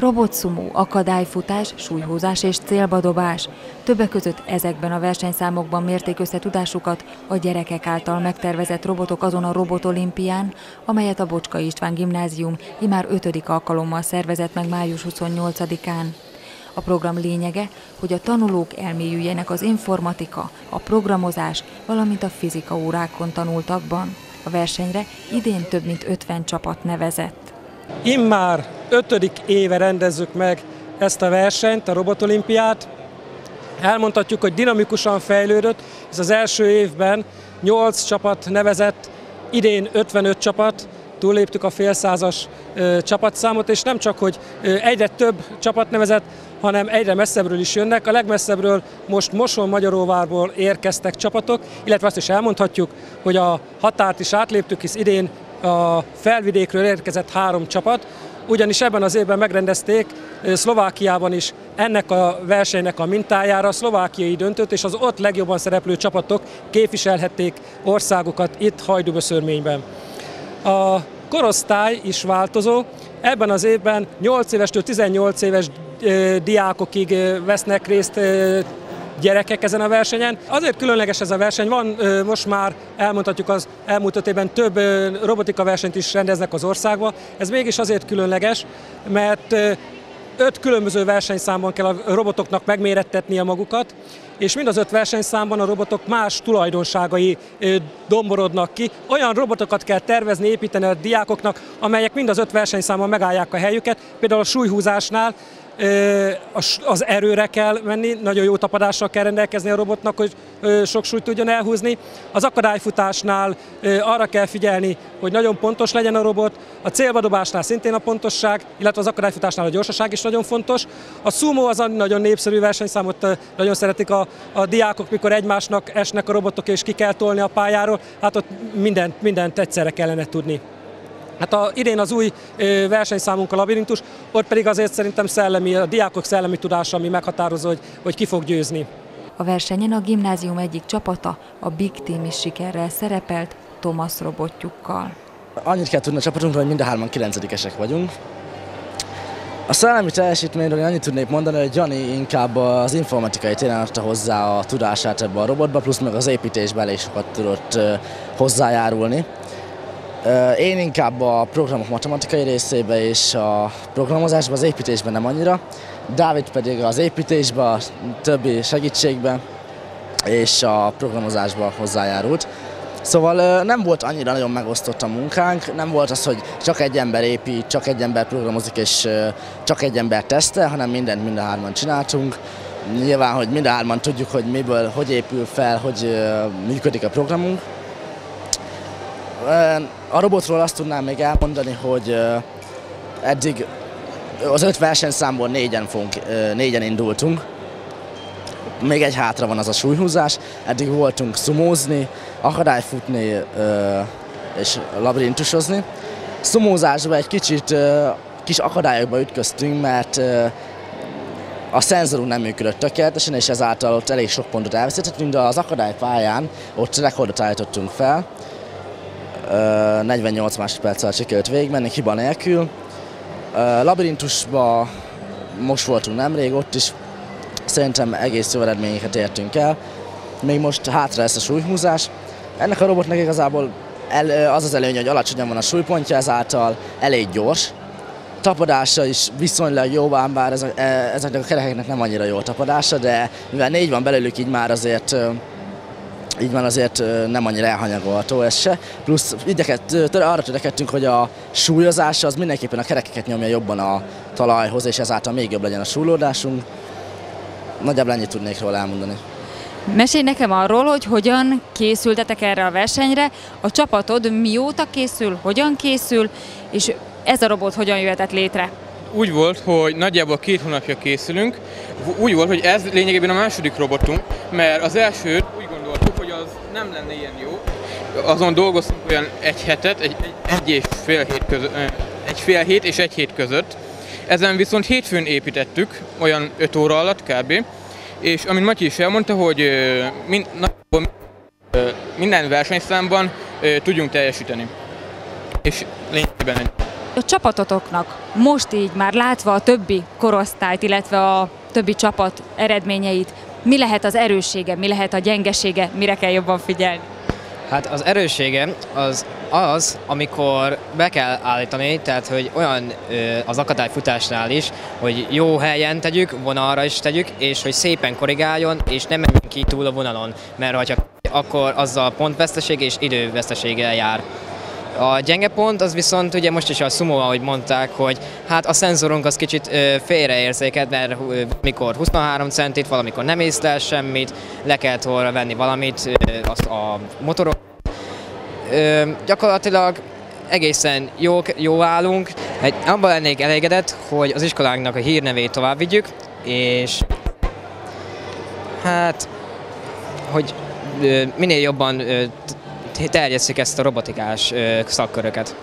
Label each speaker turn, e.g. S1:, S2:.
S1: Robotszumó, akadályfutás, súlyhúzás és célbadobás. Többek között ezekben a versenyszámokban mérték össze tudásukat a gyerekek által megtervezett robotok azon a robotolimpián, amelyet a Bocska István gimnázium imár ötödik alkalommal szervezett meg május 28-án. A program lényege, hogy a tanulók elmélyüljenek az informatika, a programozás, valamint a fizika órákon tanultakban. A versenyre idén több mint 50 csapat nevezett.
S2: Immár ötödik éve rendezzük meg ezt a versenyt, a robotolimpiát. Elmondhatjuk, hogy dinamikusan fejlődött, ez az első évben 8 csapat nevezett, idén 55 csapat, túléptük a félszázas csapatszámot, és nem csak, hogy egyre több csapat nevezett, hanem egyre messzebbről is jönnek. A legmesszebbről most Moson Magyaróvárból érkeztek csapatok, illetve azt is elmondhatjuk, hogy a határt is átléptük, hisz idén a felvidékről érkezett három csapat, ugyanis ebben az évben megrendezték Szlovákiában is ennek a versenynek a mintájára a szlovákiai döntőt, és az ott legjobban szereplő csapatok képviselhették országukat itt Hajdúböszörményben. A korosztály is változó, ebben az évben 8 évestől 18 éves diákokig vesznek részt gyerekek ezen a versenyen. Azért különleges ez a verseny, van most már elmondhatjuk az elmúlt öt évben több robotika versenyt is rendeznek az országba. Ez mégis azért különleges, mert öt különböző versenyszámban kell a robotoknak megmérettetnie magukat, és mind az öt versenyszámban a robotok más tulajdonságai domborodnak ki. Olyan robotokat kell tervezni, építeni a diákoknak, amelyek mind az öt versenyszámban megállják a helyüket. Például a súlyhúzásnál az erőre kell menni, nagyon jó tapadással kell rendelkezni a robotnak, hogy sok súlyt tudjon elhúzni. Az akadályfutásnál arra kell figyelni, hogy nagyon pontos legyen a robot, a célbadobásnál szintén a pontosság, illetve az akadályfutásnál a gyorsaság is nagyon fontos. A sumo az a nagyon népszerű versenyszámot nagyon szeretik a, a diákok, mikor egymásnak esnek a robotok és ki kell tolni a pályáról, hát ott mindent, mindent egyszerre kellene tudni. Hát a, idén az új versenyszámunk a labirintus, ott pedig azért szerintem szellemi, a diákok szellemi tudása, ami meghatározó, hogy, hogy ki fog győzni.
S1: A versenyen a gimnázium egyik csapata, a Big Team is sikerrel szerepelt, Thomas robotjukkal.
S3: Annyit kell tudni a csapatunkról, hogy mind a hárman kilencedikesek vagyunk. A szellemi teljesítményről annyit tudnék mondani, hogy Jani inkább az informatikai téren adta hozzá a tudását ebbe a robotba, plusz meg az építésben is sokat tudott hozzájárulni. Én inkább a programok matematikai részébe és a programozásban, az építésben nem annyira. Dávid pedig az építésben, a többi segítségben és a programozásban hozzájárult. Szóval nem volt annyira nagyon megosztott a munkánk, nem volt az, hogy csak egy ember épít, csak egy ember programozik és csak egy ember tesztel, hanem mindent mind a hárman csináltunk. Nyilván, hogy mind a hárman tudjuk, hogy miből, hogy épül fel, hogy működik a programunk. A robotról azt tudnám még elmondani, hogy eddig az öt versenyszámból négyen, fogunk, négyen indultunk. Még egy hátra van az a súlyhúzás. Eddig voltunk szumózni, akadályfutni és labirintusozni. Szumózásban egy kicsit kis akadályokba ütköztünk, mert a szenzorunk nem működött tökéletesen, és ezáltal ott elég sok pontot elveszítettünk, de az akadálypályán ott rekordot állítottunk fel. 48 másodperccel sikerült végigmenni, hiba nélkül. Labirintusba most voltunk nemrég, ott is szerintem egész jó eredményeket értünk el. Még most hátra lesz a súlyhúzás. Ennek a robotnak igazából el, az az előnye, hogy alacsonyan van a súlypontja, ezáltal elég gyors. Tapadása is viszonylag jó, bár ez, e, ezeknek a kerekeknek nem annyira jó a tapadása, de mivel négy van belőlük, így már azért így van azért nem annyira elhanyagolható ez se. Plusz igyeket, arra törekedtünk, hogy a súlyozása az mindenképpen a kerekeket nyomja jobban a talajhoz, és ezáltal még jobb legyen a súlódásunk. Nagyjából ennyit tudnék róla elmondani.
S1: Mesélj nekem arról, hogy hogyan készültetek erre a versenyre, a csapatod mióta készül, hogyan készül, és ez a robot hogyan jöhetett létre?
S4: Úgy volt, hogy nagyjából két hónapja készülünk. Úgy volt, hogy ez lényegében a második robotunk, mert az első nem lenne ilyen jó. Azon dolgoztunk olyan egy hetet, egy, egy, és fél hét között, egy fél hét és egy hét között. Ezen viszont hétfőn építettük, olyan 5 óra alatt kb. És amint Matyi is elmondta, hogy mind, minden versenyszámban tudjunk teljesíteni. És lényegében egy
S5: a csapatotoknak most így már látva a többi korosztályt, illetve a többi csapat eredményeit, mi lehet az erőssége, mi lehet a gyengesége, mire kell jobban figyelni?
S6: Hát az erőssége az az, amikor be kell állítani, tehát hogy olyan az akadályfutásnál is, hogy jó helyen tegyük, vonalra is tegyük, és hogy szépen korrigáljon, és nem menjünk ki túl a vonalon, mert hogyha akkor azzal pontveszteség és időveszteséggel jár. A gyenge pont az viszont ugye most is a sumo, ahogy mondták, hogy hát a szenzorunk az kicsit félreérzéket, mert mikor 23 centit, valamikor nem észlel semmit, le kell volna venni valamit, azt a motorok. Gyakorlatilag egészen jó, jó állunk. Egy, abban lennék elégedett, hogy az iskolánknak a hírnevét tovább vigyük, és hát, hogy minél jobban terjesszük ezt a robotikás szakköröket.